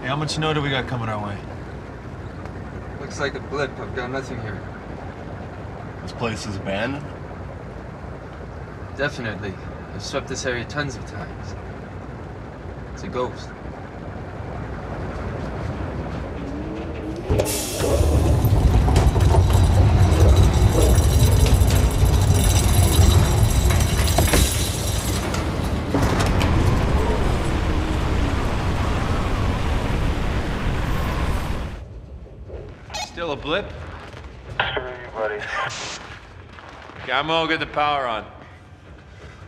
Hey, how much snow do we got coming our way? Looks like a blip. I've got nothing here. This place is abandoned? Definitely. I've swept this area tons of times. It's a ghost. Blip? Screw you, buddy. Camo, get the power on.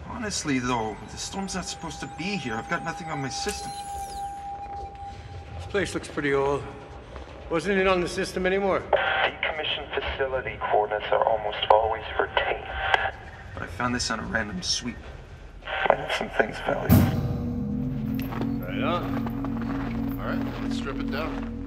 Honestly, though, the storm's not supposed to be here. I've got nothing on my system. This place looks pretty old. Wasn't it on the system anymore? Decommissioned facility coordinates are almost always retained. But I found this on a random sweep. I have some things valuable. Right on. All right, let's strip it down.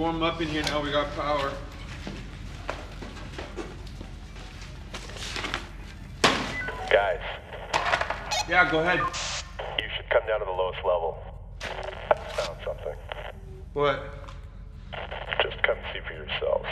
Warm up in here now we got power. Guys, Yeah, go ahead. you should come down to the lowest level. I found something. What? Just come see for yourselves.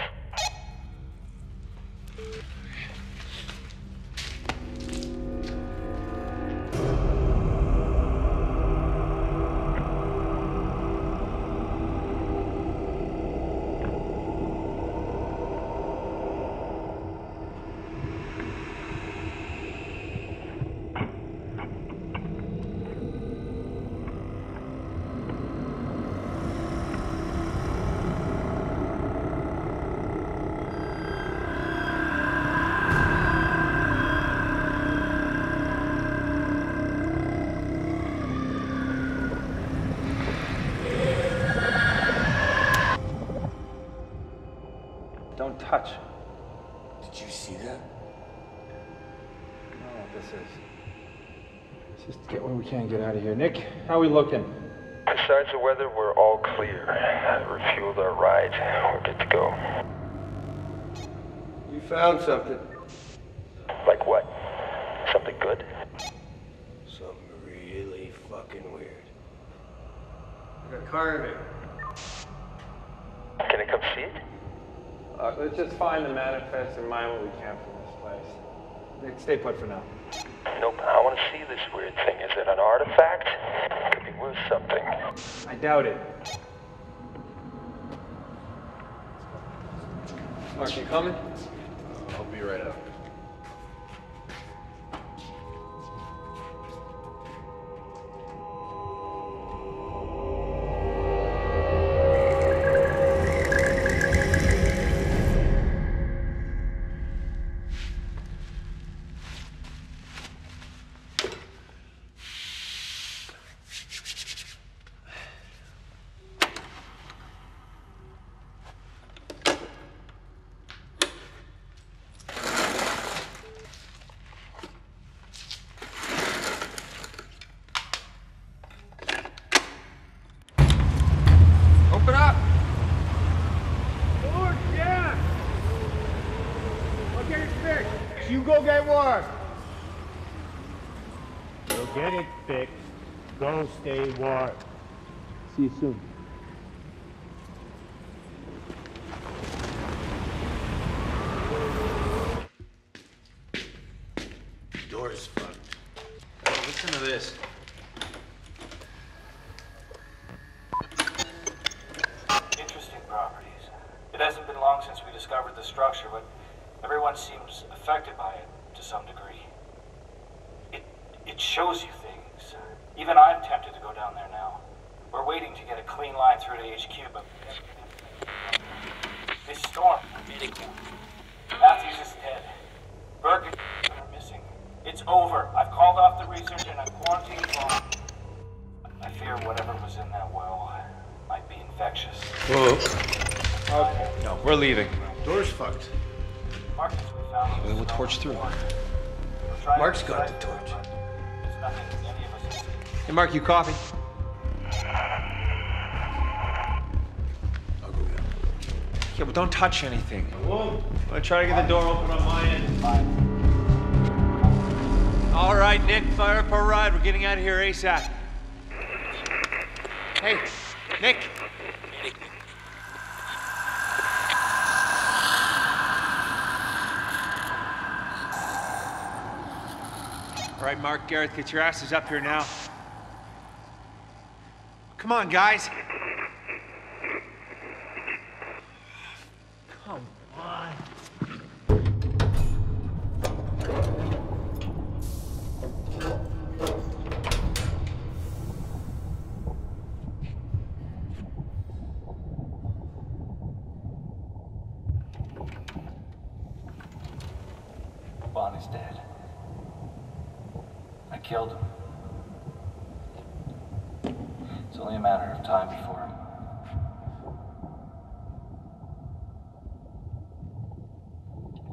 Don't touch. Did you see that? I don't know what this is. Let's just get what we can get out of here. Nick, how we looking? Besides the weather, we're all clear. Refueled our ride. We're good to go. You found something. Like what? Something good? Something really fucking weird. Like a carving. Can I come see it? Uh, let's just find the manifest and mine what we can from this place. Nick, stay put for now. Nope. I want to see this weird thing. Is it an artifact? Could be worth something. I doubt it. Mark, you coming? I'll be right out. Get it fixed. Go stay warm. See you soon. Door's fucked. Hey, listen to this. Interesting properties. It hasn't been long since we discovered the structure, but everyone seems affected by it to some degree. It it shows you things. Even I'm tempted to go down there now. We're waiting to get a clean line through to HQ, but this storm. Matthews is dead. Burke and are missing. It's over. I've called off the research and I'm quarantined for. I fear whatever was in that well might be infectious. Okay. No, we're leaving. Door's fucked. Marcus, we found We'll torch through. We're trying Mark's to got the torch. Hey, Mark, you coffee? I'll go get. Yeah, but don't touch anything. I won't. I'm gonna try to get the door open on my end. All right, Nick, fire up our ride. We're getting out of here ASAP. Hey, Nick. All right, Mark, Gareth, get your asses up here now. Come on, guys. Come on. Dead. I killed him. It's only a matter of time before.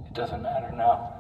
It doesn't matter now.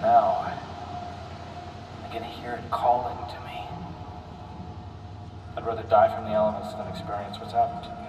Now, I, I can hear it calling to me. I'd rather die from the elements than experience what's happened to others.